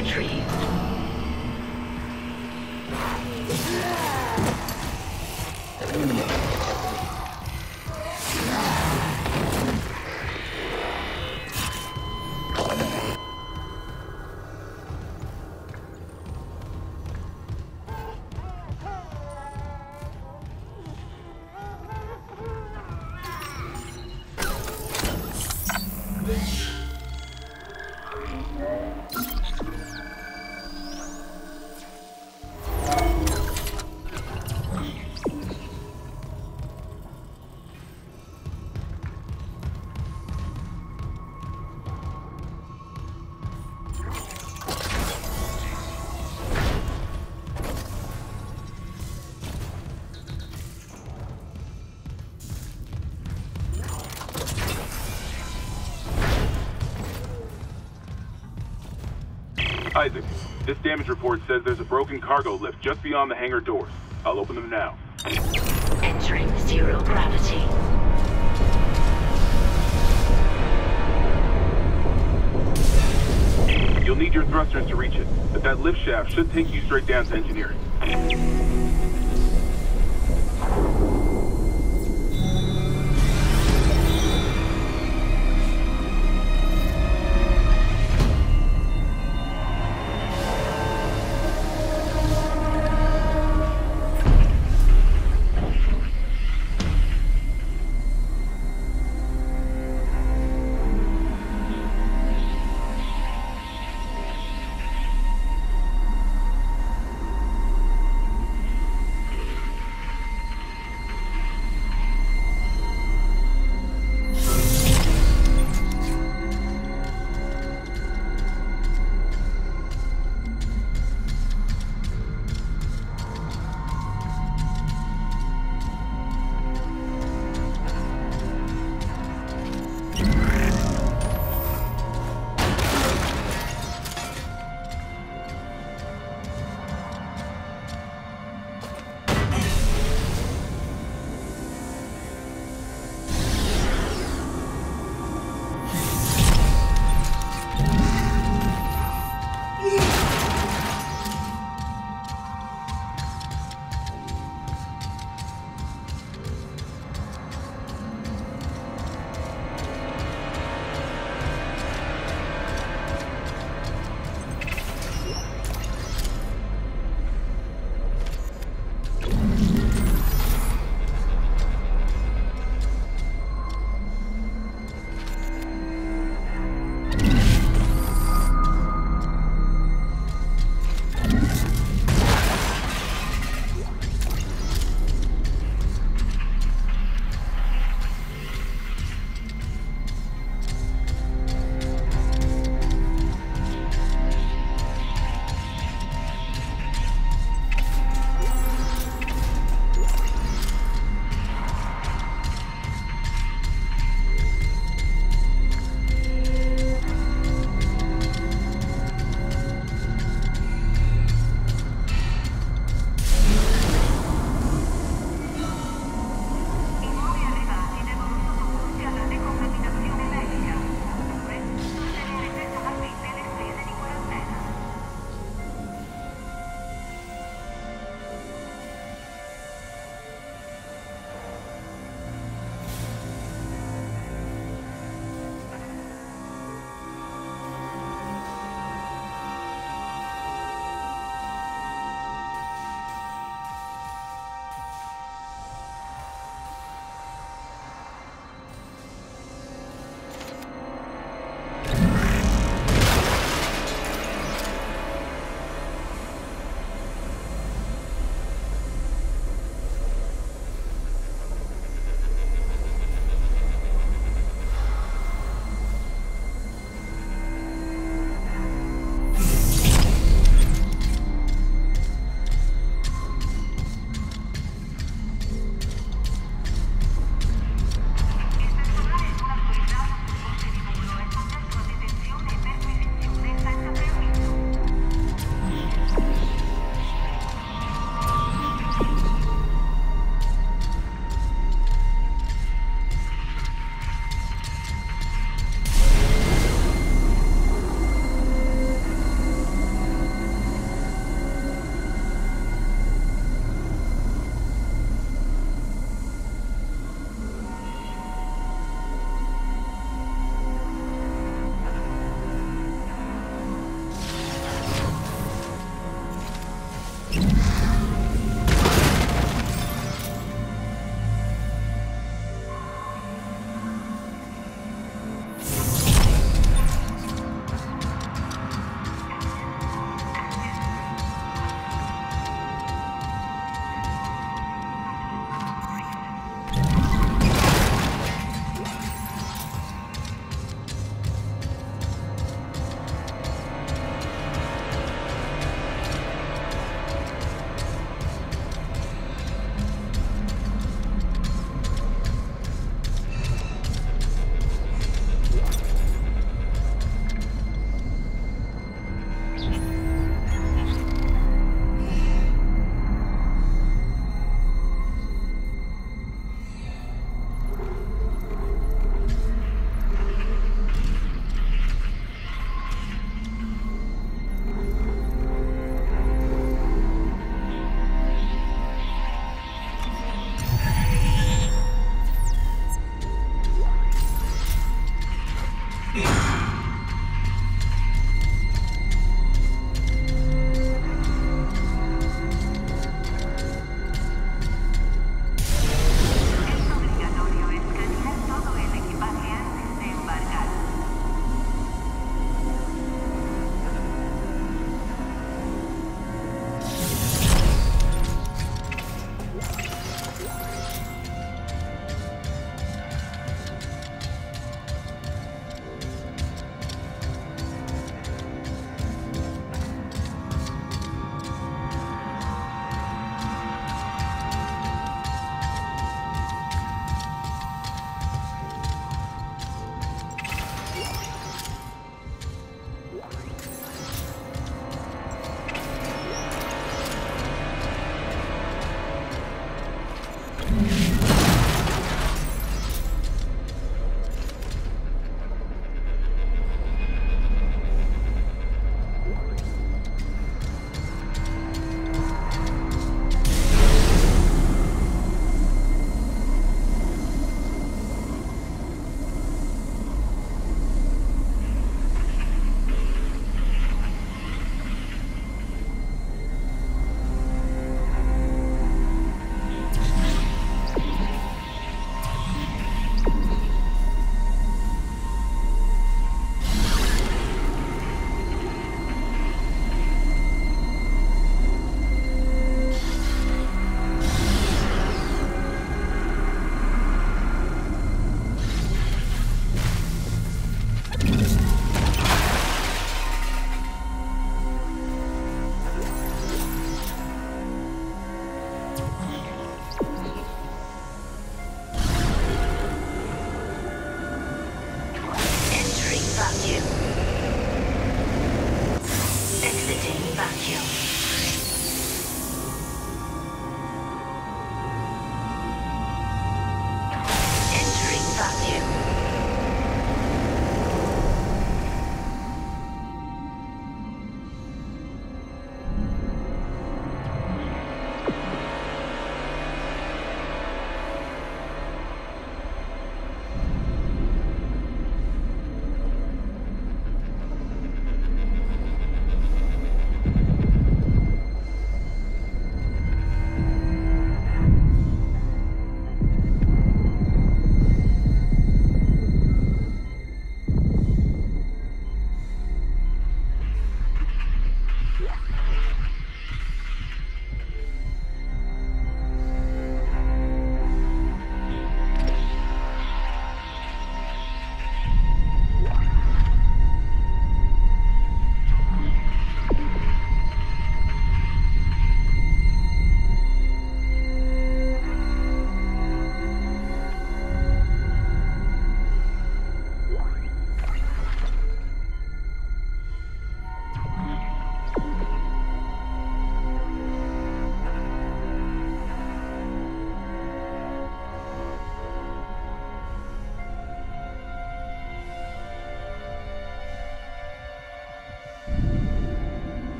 Recording Isaac, this damage report says there's a broken cargo lift just beyond the hangar doors. I'll open them now. Entering zero gravity. You'll need your thrusters to reach it, but that lift shaft should take you straight down to engineering.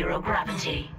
Zero gravity.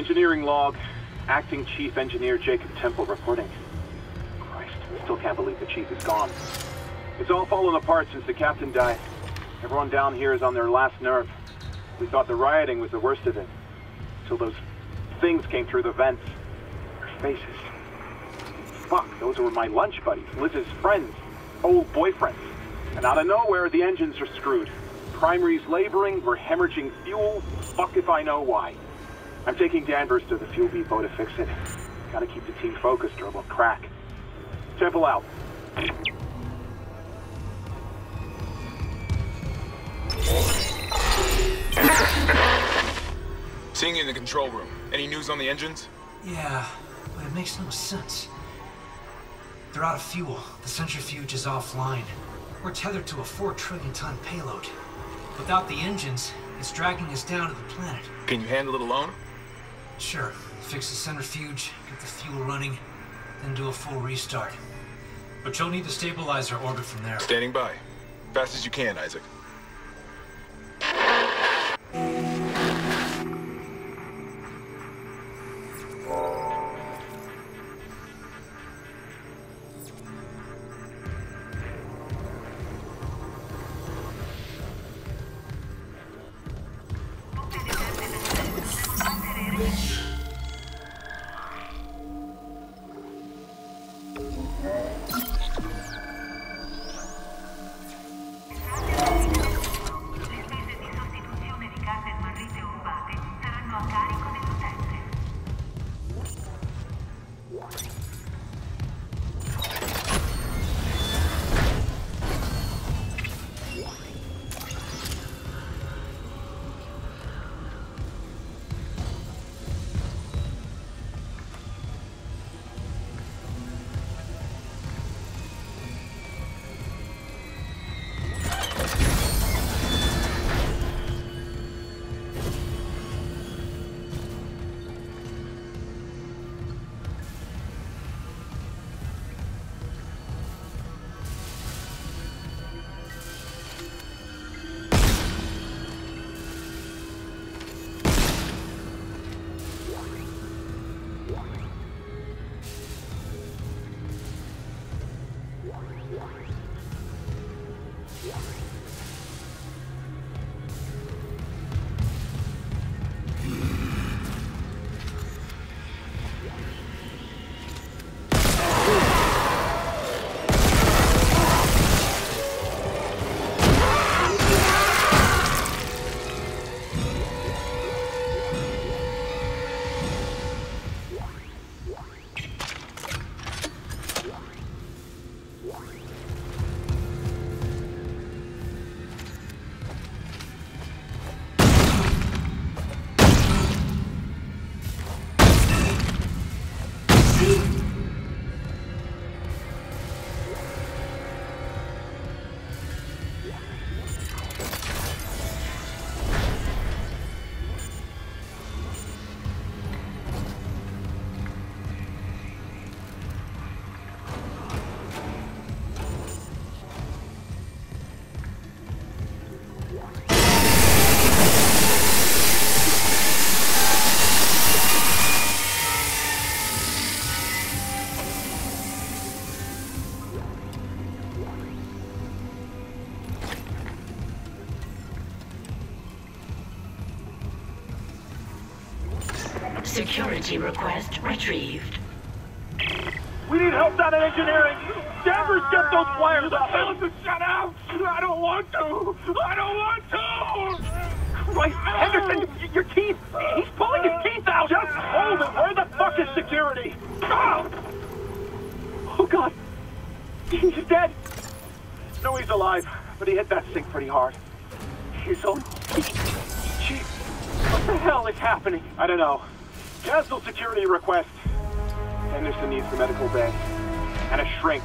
Engineering log. Acting Chief Engineer Jacob Temple reporting. Christ, I still can't believe the chief is gone. It's all fallen apart since the captain died. Everyone down here is on their last nerve. We thought the rioting was the worst of it. Till those things came through the vents. Their faces. Fuck, those were my lunch buddies, Liz's friends, old boyfriends. And out of nowhere, the engines are screwed. Primary's laboring, we're hemorrhaging fuel. Fuck if I know why. I'm taking Danvers to the fuel depot to fix it. Gotta keep the team focused or it will crack. Temple out. Seeing you in the control room. Any news on the engines? Yeah, but it makes no sense. They're out of fuel. The centrifuge is offline. We're tethered to a 4 trillion ton payload. Without the engines, it's dragging us down to the planet. Can you handle it alone? Sure, fix the centrifuge, get the fuel running, then do a full restart. But you'll need to stabilize our orbit from there. Standing by. Fast as you can, Isaac. Security request retrieved. We need help down in engineering. Danvers, get those wires up. Shut up. I don't want to. I don't want to. Christ, Henderson, your teeth. He's pulling his teeth out. Just hold it. Where the fuck is security? Oh, God. He's dead. No, he's alive, but he hit that sink pretty hard. His own. Chief, what the hell is happening? I don't know. Cancel security request. Henderson needs the medical bay. And a shrink.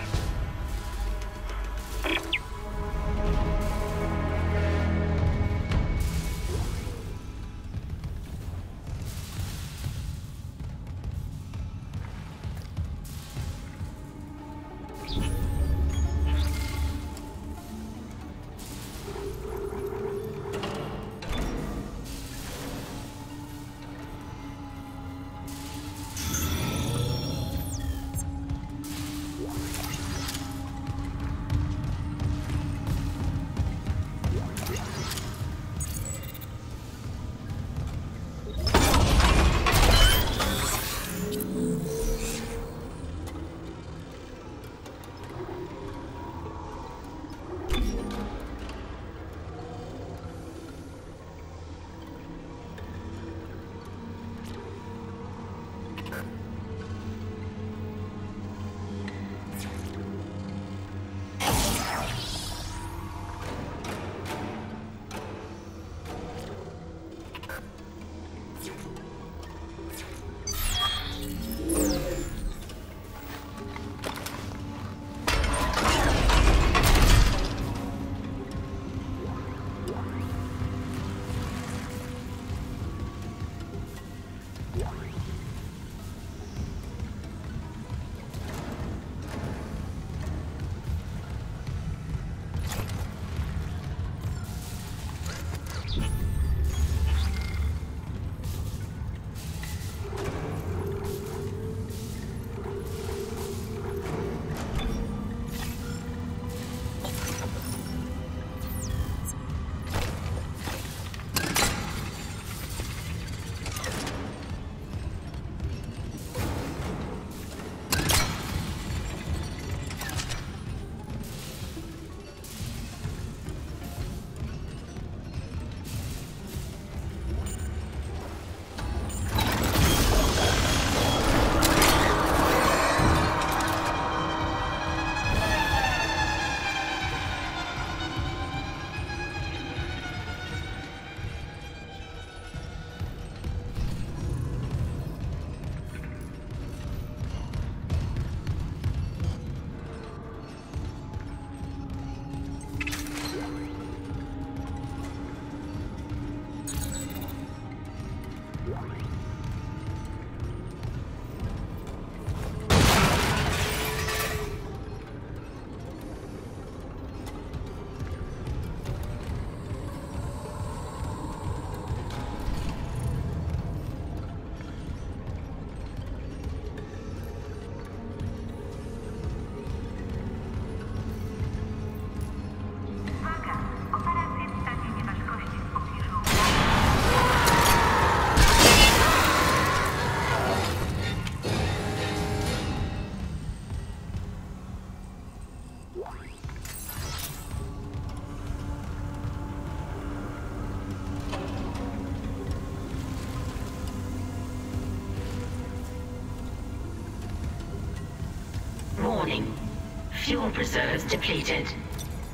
Fuel reserves depleted.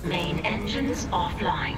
Main engines offline.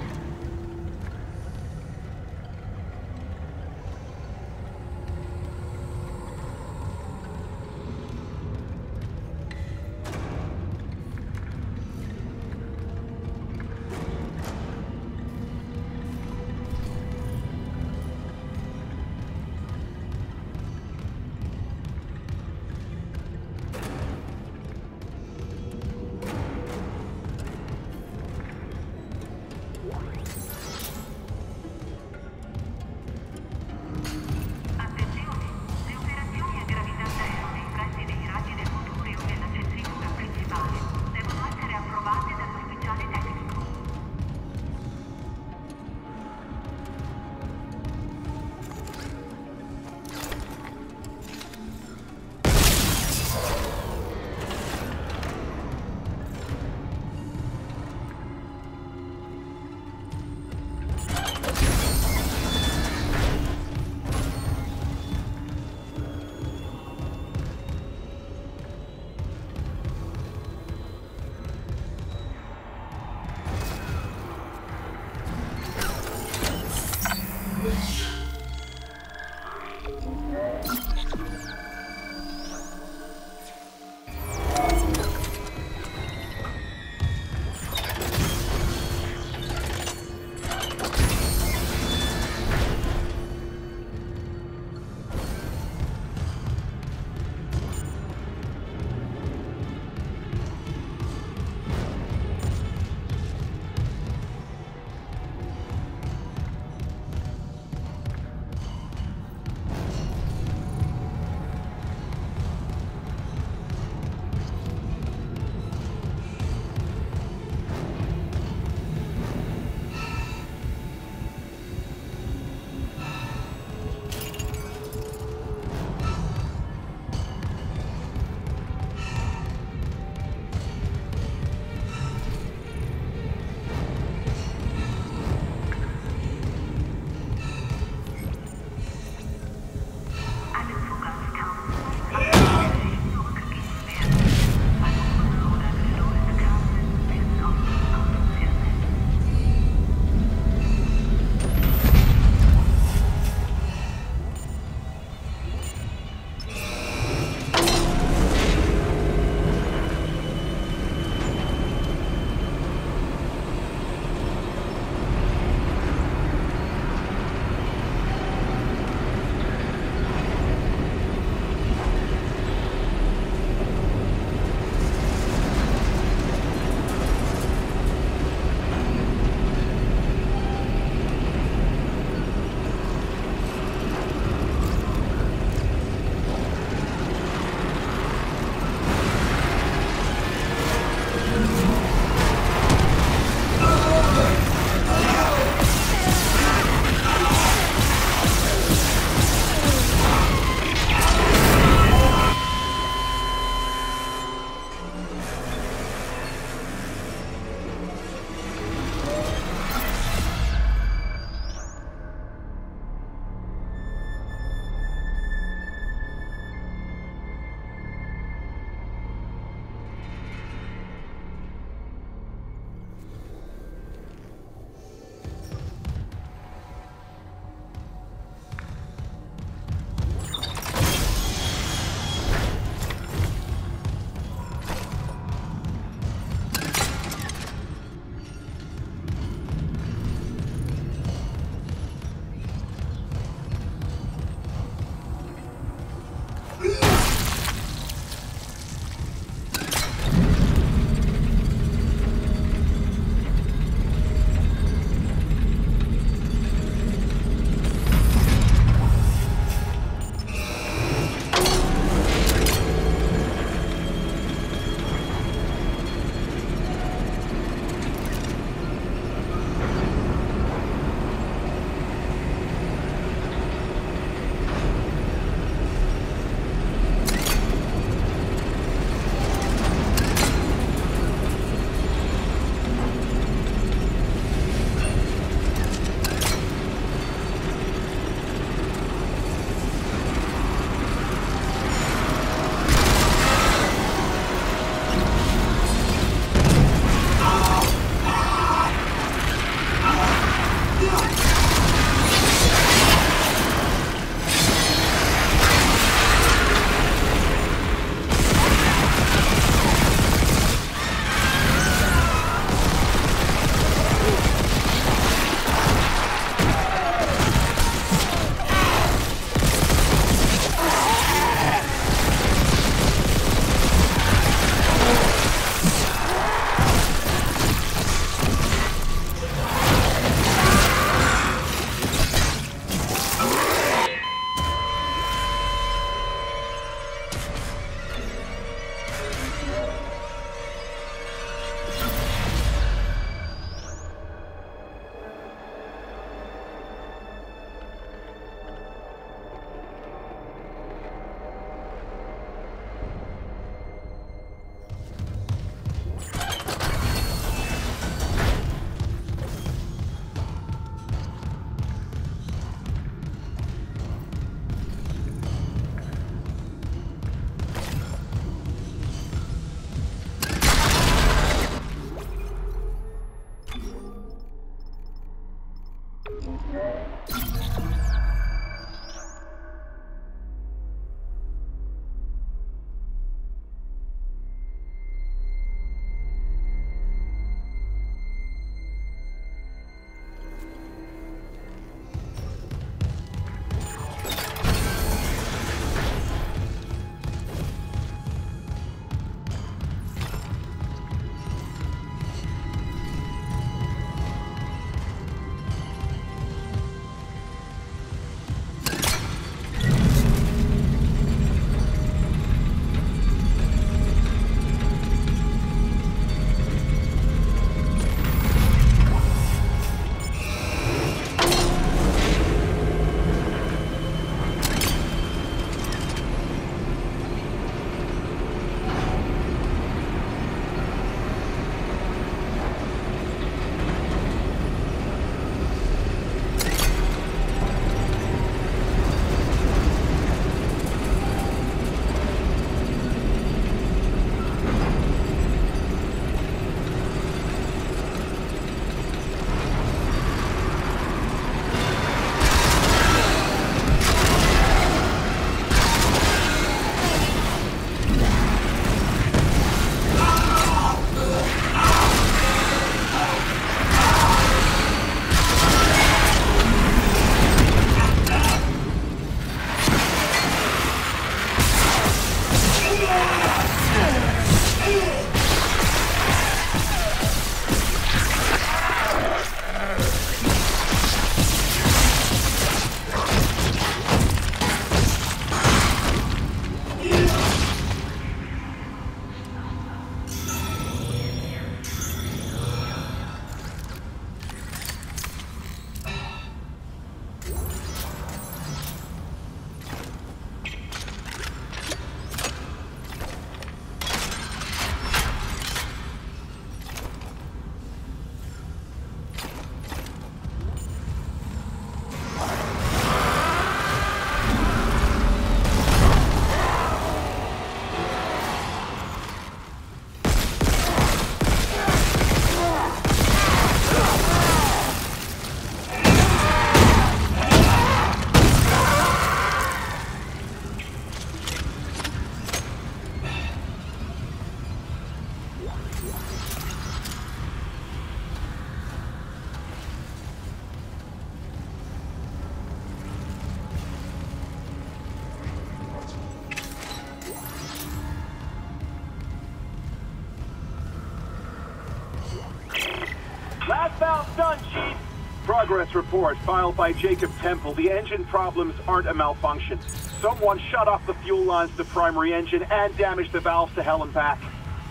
Report filed by Jacob Temple. The engine problems aren't a malfunction. Someone shut off the fuel lines to the primary engine and damaged the valves to hell and back.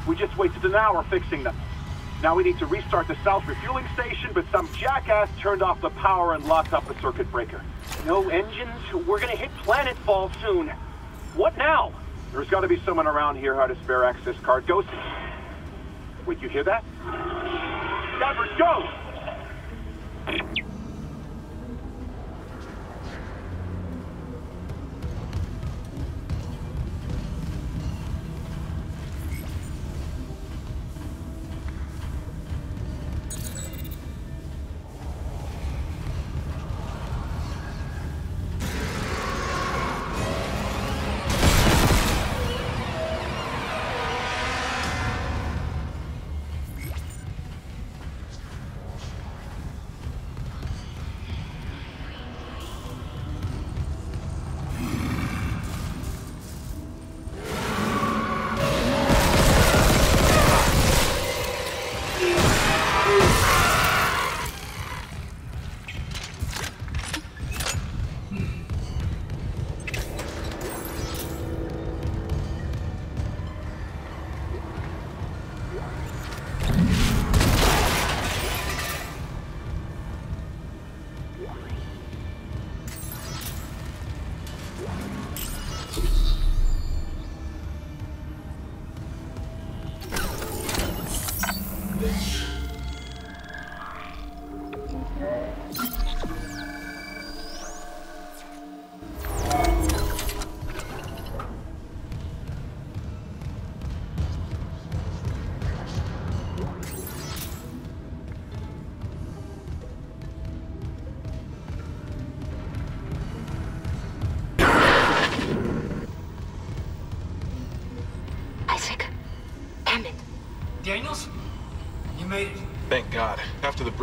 We just wasted an hour fixing them. Now we need to restart the south refueling station, but some jackass turned off the power and locked up the circuit breaker. No engines? We're gonna hit planetfall soon. What now? There's gotta be someone around here had a spare access card. Go. Wait, you hear that? Davers, go!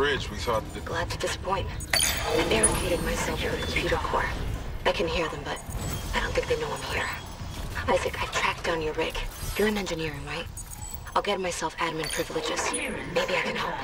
Bridge, we thought that... Glad to disappoint. I barricaded myself in the computer core. I can hear them, but I don't think they know I'm here. Isaac, I've tracked down your rig. You're in engineering, right? I'll get myself admin privileges. Maybe I can help.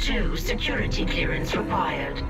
2 security clearance required.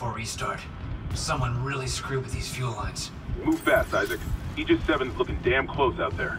Before restart. Someone really screwed with these fuel lines. Move fast, Isaac. Aegis 7's looking damn close out there.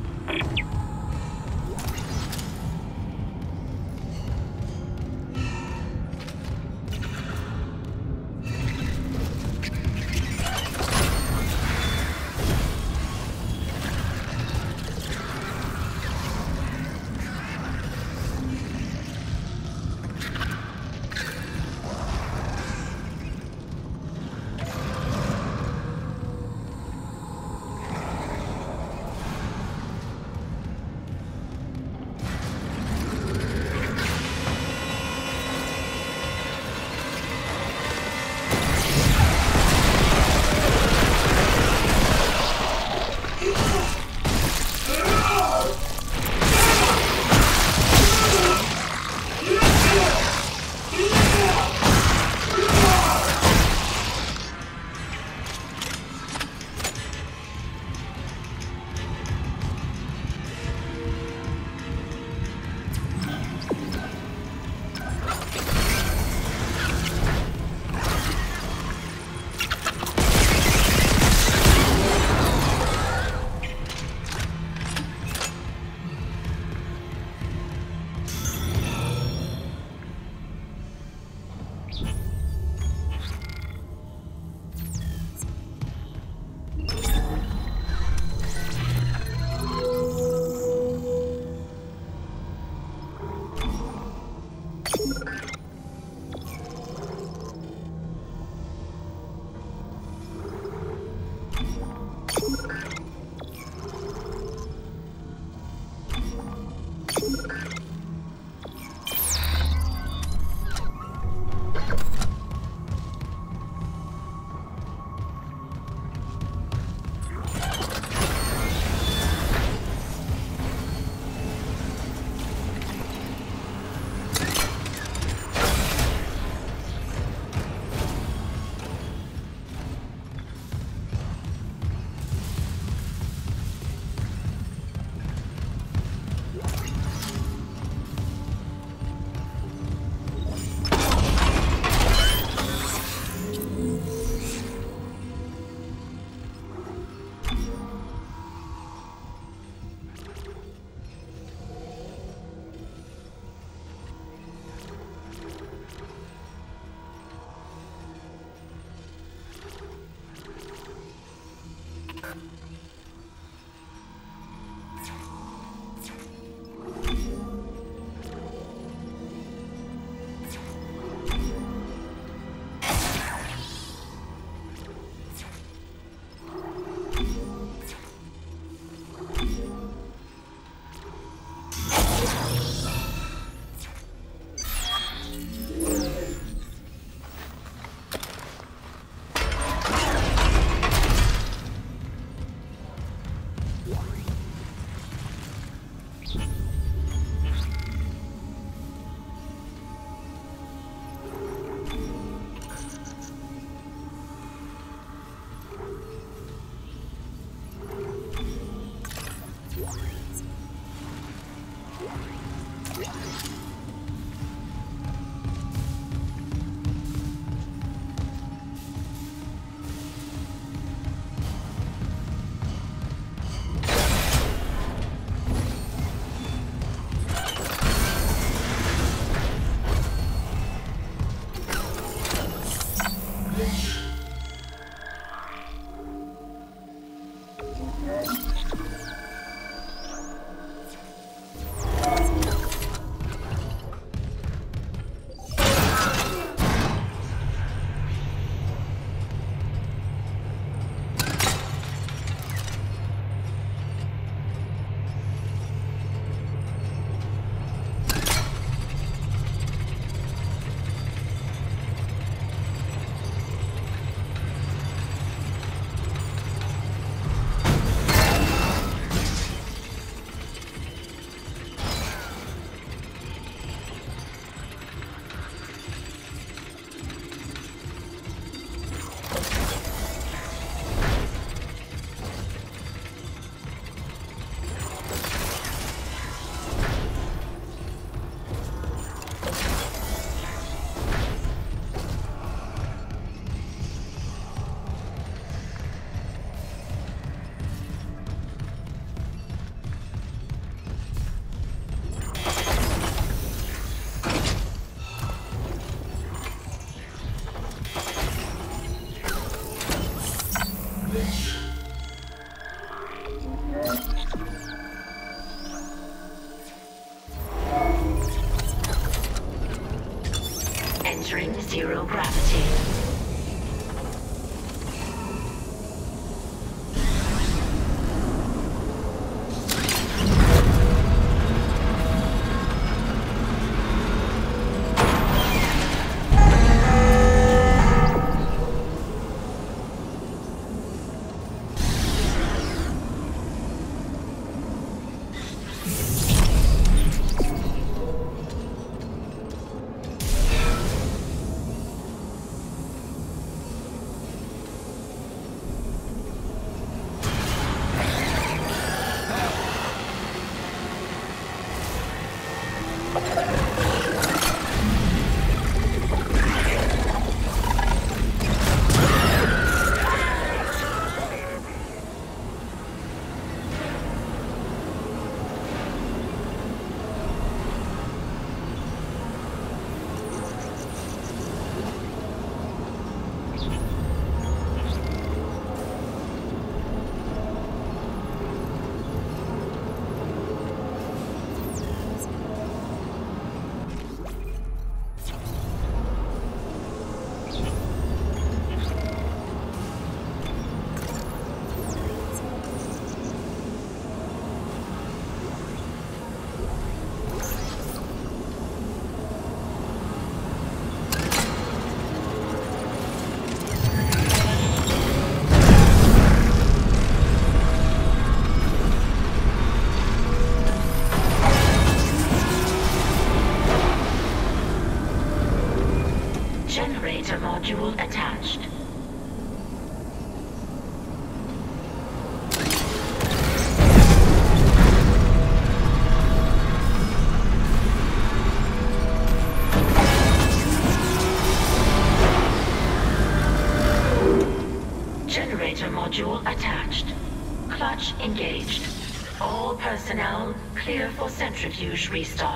Centrifuge restart.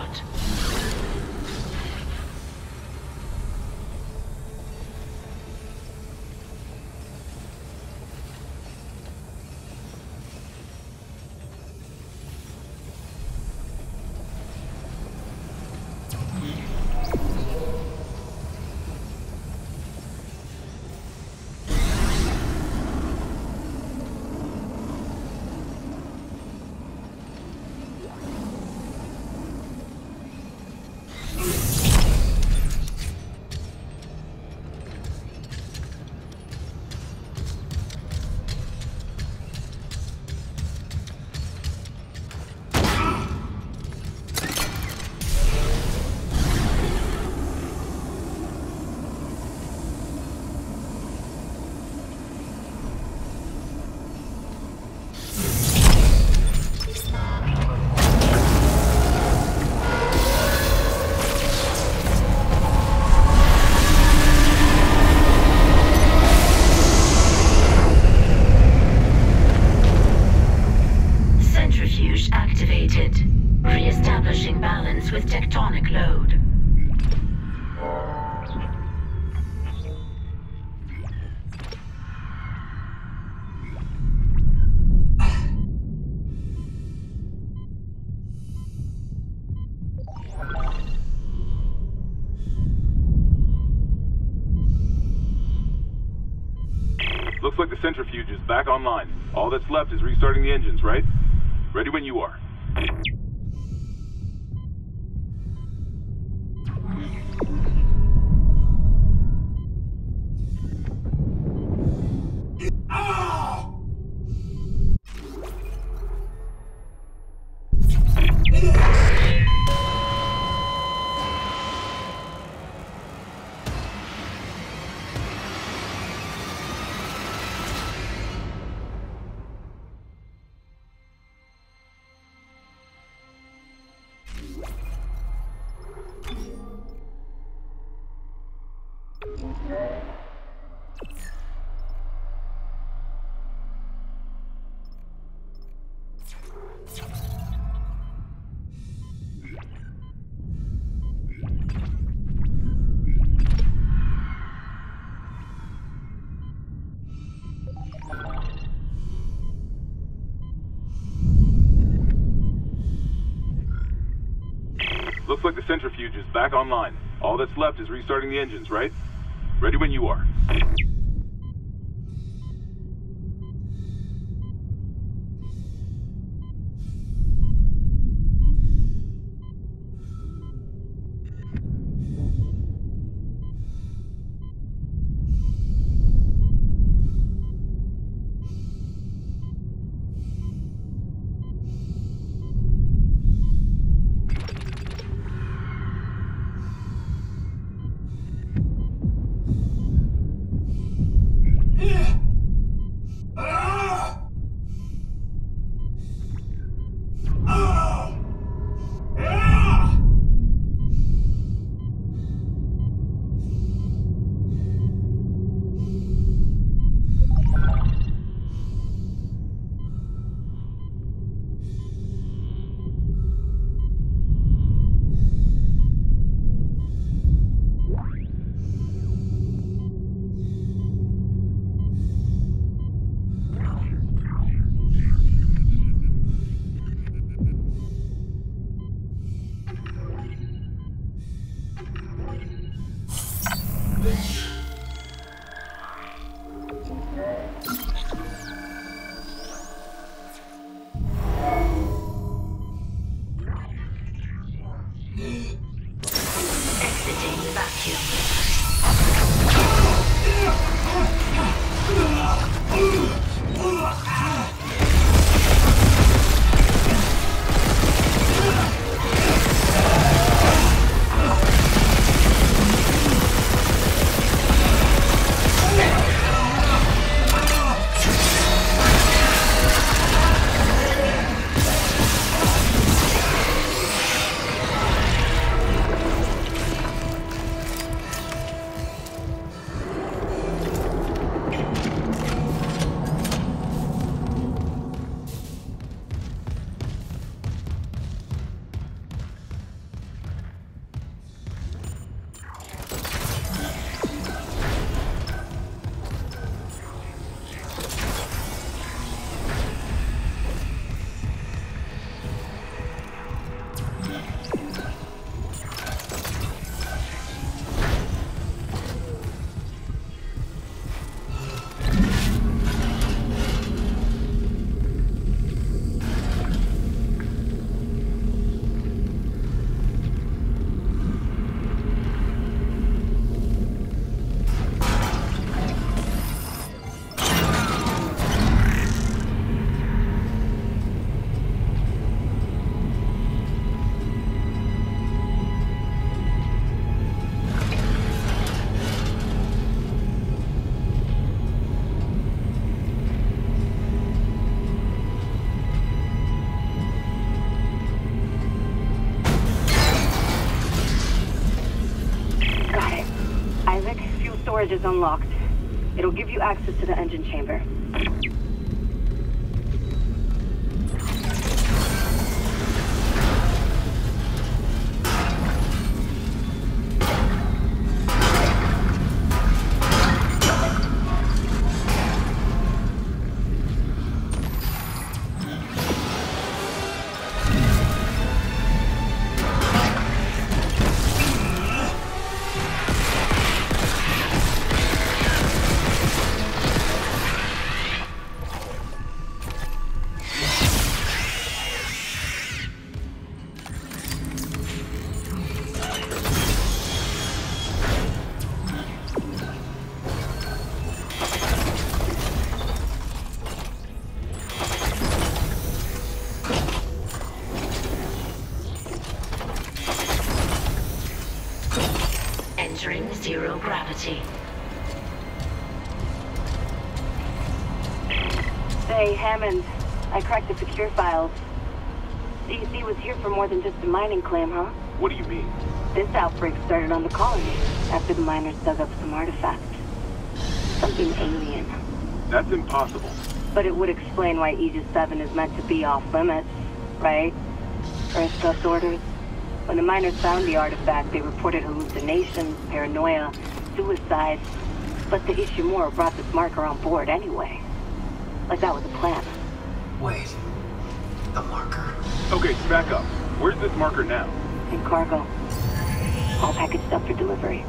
Back online. All that's left is restarting the engines, right? Ready when you are. The centrifuge is back online. All that's left is restarting the engines, right? Ready when you are. Storage is unlocked. It'll give you access to the engine chamber. Just a huh? What do you mean? This outbreak started on the colony after the miners dug up some artifacts. Something alien. That's impossible. But it would explain why Aegis 7 is meant to be off limits, right? Earth trust orders. When the miners found the artifact, they reported hallucinations, paranoia, suicide. But the Ishimura brought this marker on board anyway. Like that was a plan. Wait. The marker? Okay, back up. Where's this marker now? In cargo. All packaged up for delivery.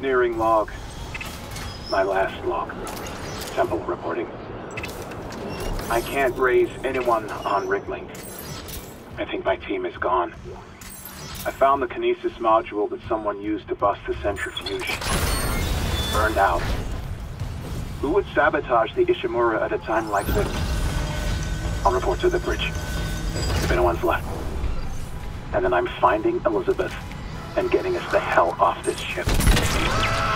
Engineering log. My last log. Temple reporting. I can't raise anyone on Riglink. I think my team is gone. I found the kinesis module that someone used to bust the centrifuge. Burned out. Who would sabotage the Ishimura at a time like this? I'll report to the bridge. If anyone's left. And then I'm finding Elizabeth and getting us the hell off this ship. Whoa!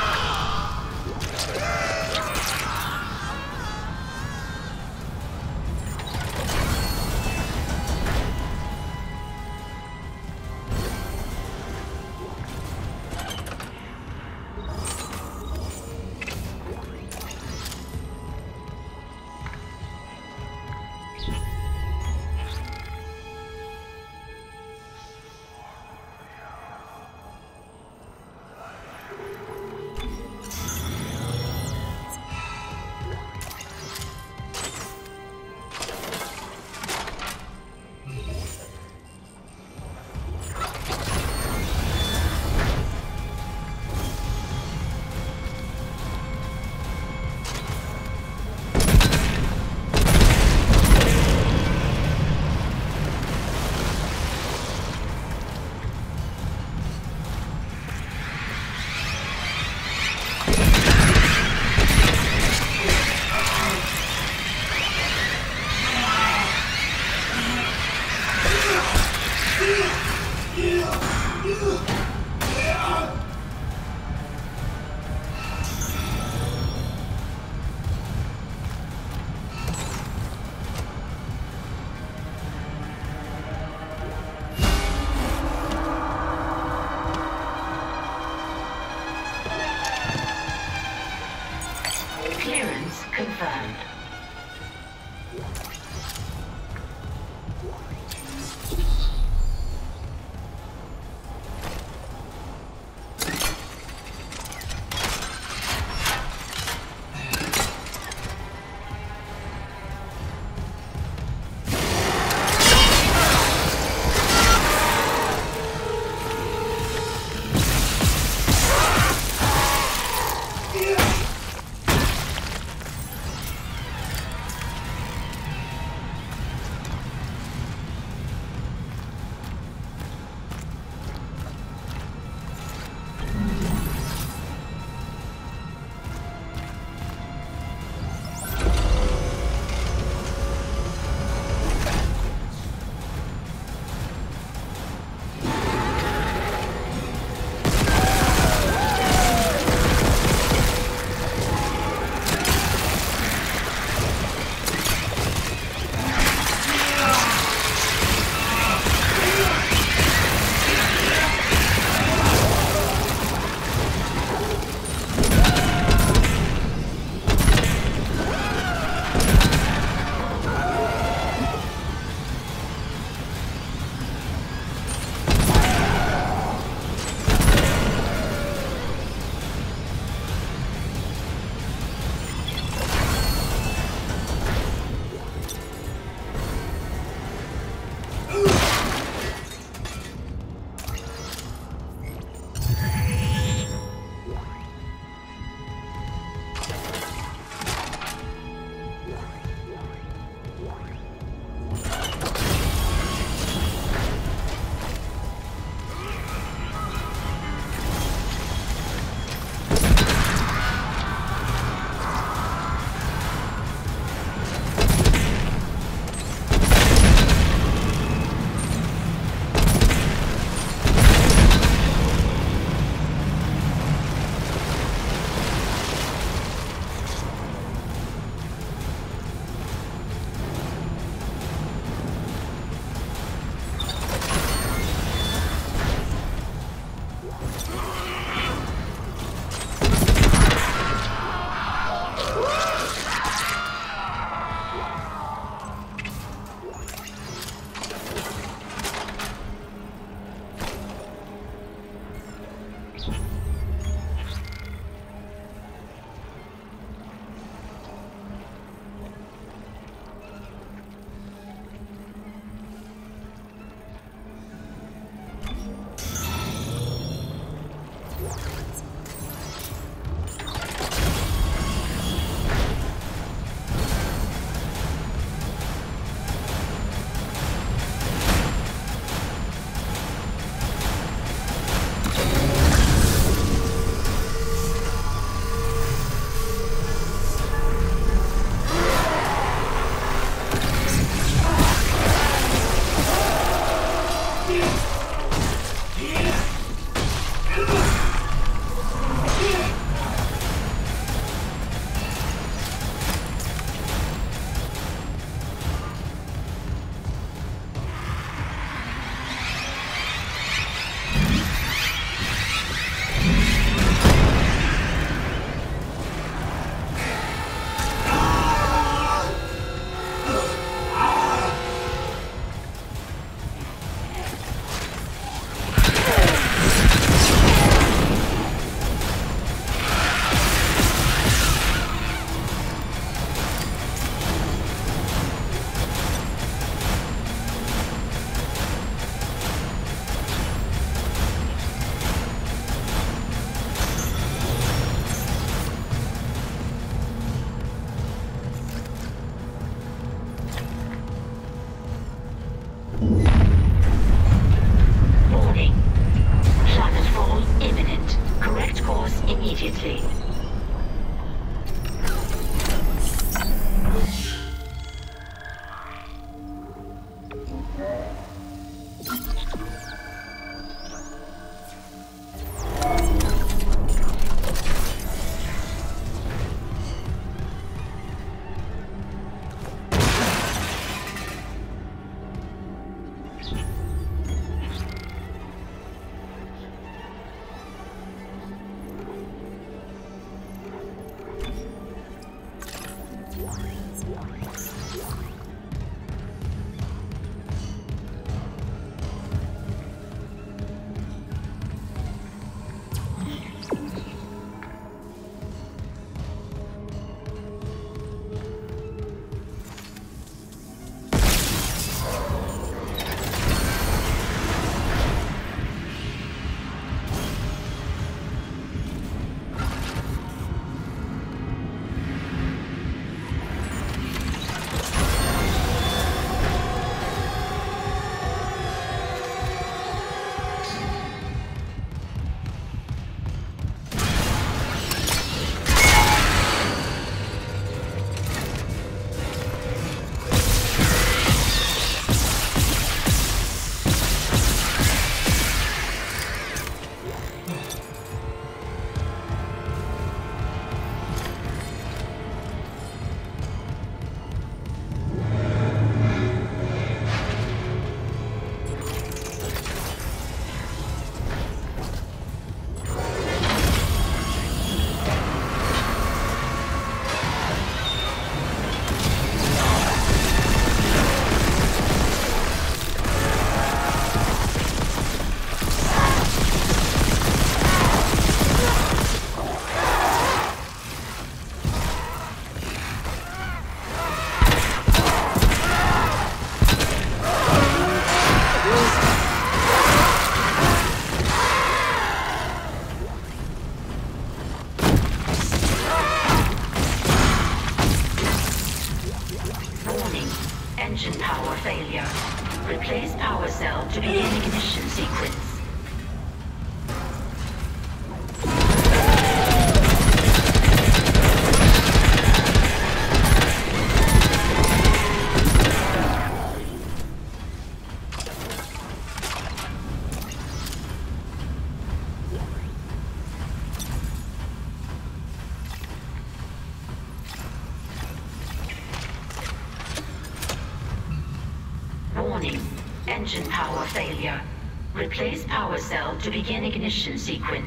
to begin ignition sequence.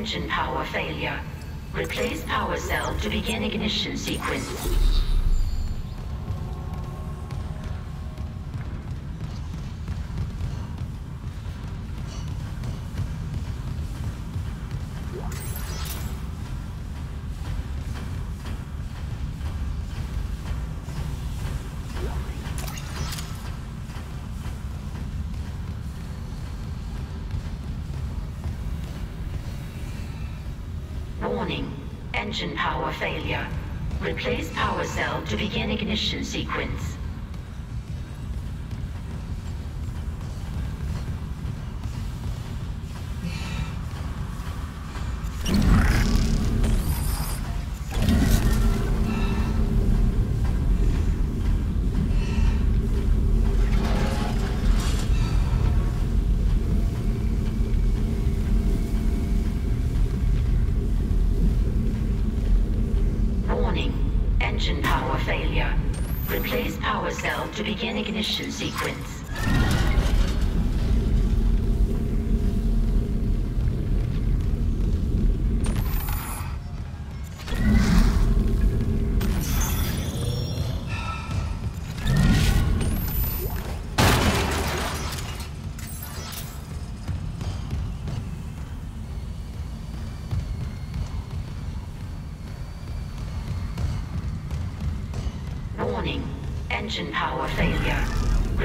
Engine power failure. Replace power cell to begin ignition sequence. sequence.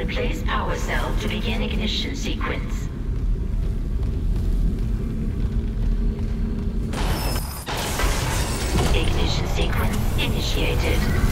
Replace power cell to begin ignition sequence. Ignition sequence initiated.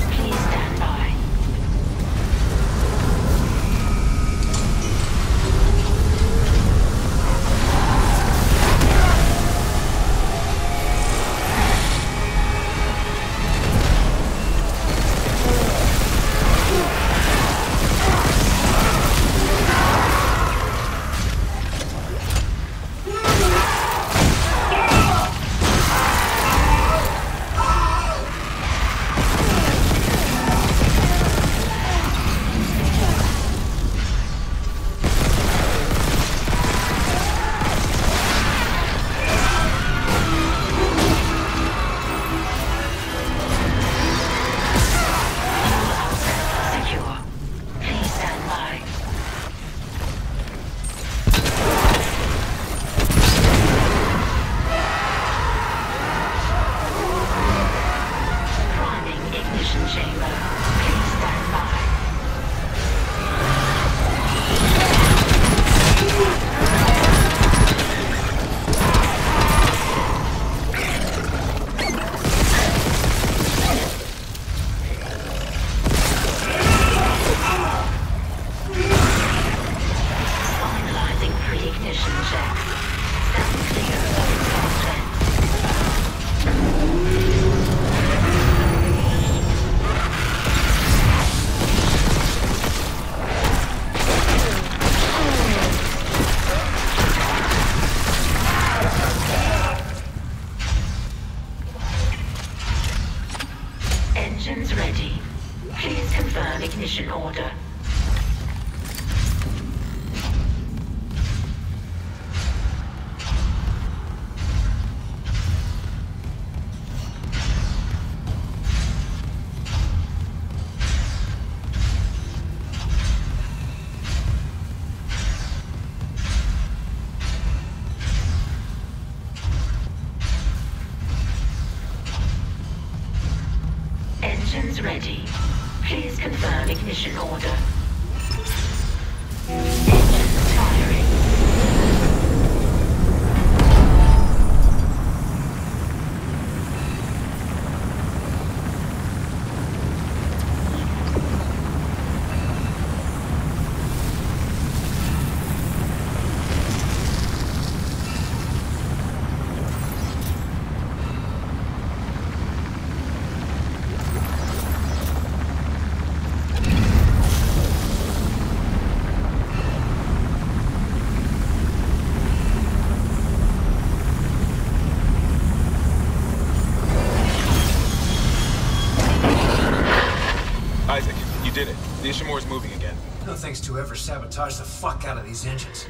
Whoever sabotaged the fuck out of these engines.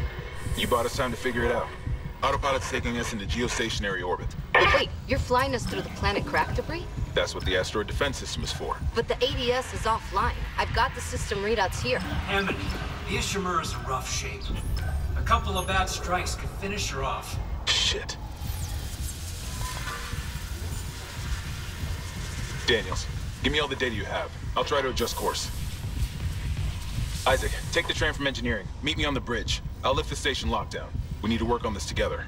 You bought us time to figure it out. Autopilot's taking us into geostationary orbit. Wait, you're flying us through the planet crack debris? That's what the asteroid defense system is for. But the ADS is offline. I've got the system readouts here. Hammond, the Ishimura's in rough shape. A couple of bad strikes could finish her off. Shit. Daniels, give me all the data you have. I'll try to adjust course. Isaac, take the train from engineering. Meet me on the bridge. I'll lift the station lockdown. We need to work on this together.